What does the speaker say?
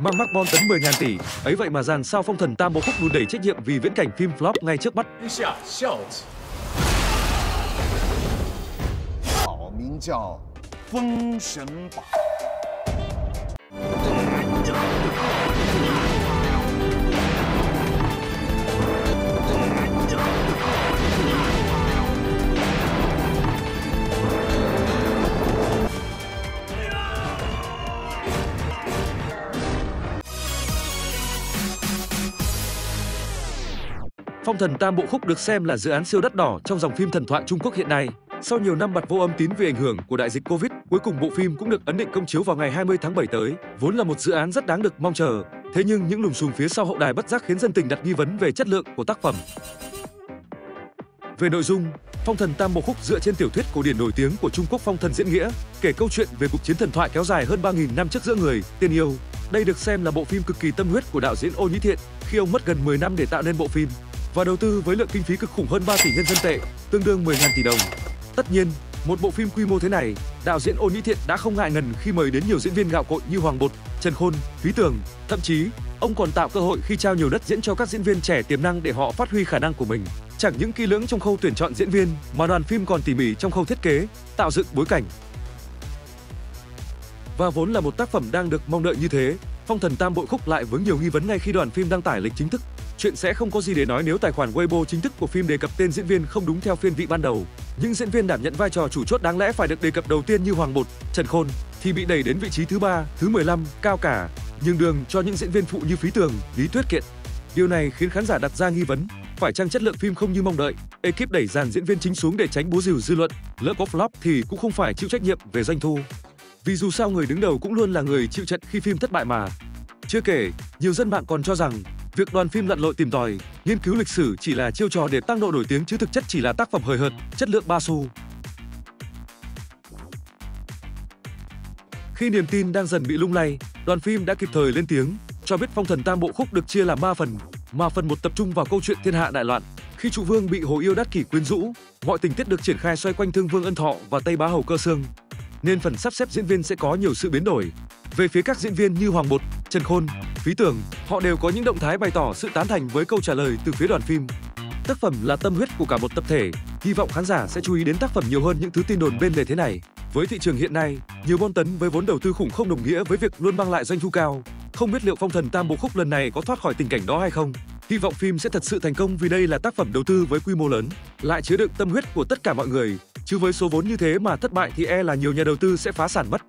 mang mắc bon tấn 10.000 tỷ. Ấy vậy mà dàn sao phong thần tam bộ khúc đùn đẩy trách nhiệm vì viễn cảnh phim flop ngay trước mắt. 天 Phong thần tam bộ khúc được xem là dự án siêu đắt đỏ trong dòng phim thần thoại Trung Quốc hiện nay. Sau nhiều năm bật vô âm tín vì ảnh hưởng của đại dịch Covid, cuối cùng bộ phim cũng được ấn định công chiếu vào ngày 20 tháng 7 tới. Vốn là một dự án rất đáng được mong chờ. Thế nhưng những lùm xùm phía sau hậu đài bất giác khiến dân tình đặt nghi vấn về chất lượng của tác phẩm. Về nội dung, Phong thần Tam Bộ Khúc dựa trên tiểu thuyết cổ điển nổi tiếng của Trung Quốc Phong thần diễn nghĩa, kể câu chuyện về cuộc chiến thần thoại kéo dài hơn 3.000 năm trước giữa người, tiên yêu. Đây được xem là bộ phim cực kỳ tâm huyết của đạo diễn Ô Nhĩ Thiện khi ông mất gần 10 năm để tạo nên bộ phim và đầu tư với lượng kinh phí cực khủng hơn 3 tỷ nhân dân tệ, tương đương 10.000 tỷ đồng. Tất nhiên, một bộ phim quy mô thế này, đạo diễn Ôn Nhĩ Thiện đã không ngại ngần khi mời đến nhiều diễn viên gạo cội như Hoàng Bột, Trần Khôn, Thúy Tường, thậm chí ông còn tạo cơ hội khi trao nhiều đất diễn cho các diễn viên trẻ tiềm năng để họ phát huy khả năng của mình. Chẳng những kỹ lưỡng trong khâu tuyển chọn diễn viên, mà đoàn phim còn tỉ mỉ trong khâu thiết kế, tạo dựng bối cảnh. Và vốn là một tác phẩm đang được mong đợi như thế, Phong Thần Tam Bội Khúc lại vướng nhiều nghi vấn ngay khi đoàn phim đăng tải lịch chính thức. Chuyện sẽ không có gì để nói nếu tài khoản Weibo chính thức của phim đề cập tên diễn viên không đúng theo phiên vị ban đầu. Những diễn viên đảm nhận vai trò chủ chốt đáng lẽ phải được đề cập đầu tiên như Hoàng Bột, Trần Khôn thì bị đẩy đến vị trí thứ ba, thứ 15, cao cả, nhường đường cho những diễn viên phụ như Phí Tường, Lý Tuyết Kiện. Điều này khiến khán giả đặt ra nghi vấn, phải chăng chất lượng phim không như mong đợi? Ekip đẩy dàn diễn viên chính xuống để tránh búa rìu dư luận, lỡ có flop thì cũng không phải chịu trách nhiệm về doanh thu. Vì dù sao người đứng đầu cũng luôn là người chịu trận khi phim thất bại mà. Chưa kể, nhiều dân mạng còn cho rằng việc đoàn phim lặn lội tìm tòi, nghiên cứu lịch sử chỉ là chiêu trò để tăng độ nổi tiếng chứ thực chất chỉ là tác phẩm hời hợt, chất lượng ba xu. Khi niềm tin đang dần bị lung lay, đoàn phim đã kịp thời lên tiếng, cho biết Phong Thần Tam Bộ Khúc được chia làm 3 phần, mà phần một tập trung vào câu chuyện thiên hạ đại loạn. Khi trụ vương bị Hồ Yêu Đát Kỷ quyến rũ, mọi tình tiết được triển khai xoay quanh Thương Vương Ân Thọ và Tây Bá Hầu Cơ Sương, nên phần sắp xếp diễn viên sẽ có nhiều sự biến đổi. Về phía các diễn viên như Hoàng Bột, Trần Khôn, Phí Tưởng, họ đều có những động thái bày tỏ sự tán thành với câu trả lời từ phía đoàn phim. Tác phẩm là tâm huyết của cả một tập thể, hy vọng khán giả sẽ chú ý đến tác phẩm nhiều hơn những thứ tin đồn bên lề thế này. Với thị trường hiện nay, nhiều bon tấn với vốn đầu tư khủng không đồng nghĩa với việc luôn mang lại doanh thu cao. Không biết liệu Phong Thần Tam Bộ Khúc lần này có thoát khỏi tình cảnh đó hay không? Hy vọng phim sẽ thật sự thành công vì đây là tác phẩm đầu tư với quy mô lớn, lại chứa đựng tâm huyết của tất cả mọi người. Chứ với số vốn như thế mà thất bại thì e là nhiều nhà đầu tư sẽ phá sản mất.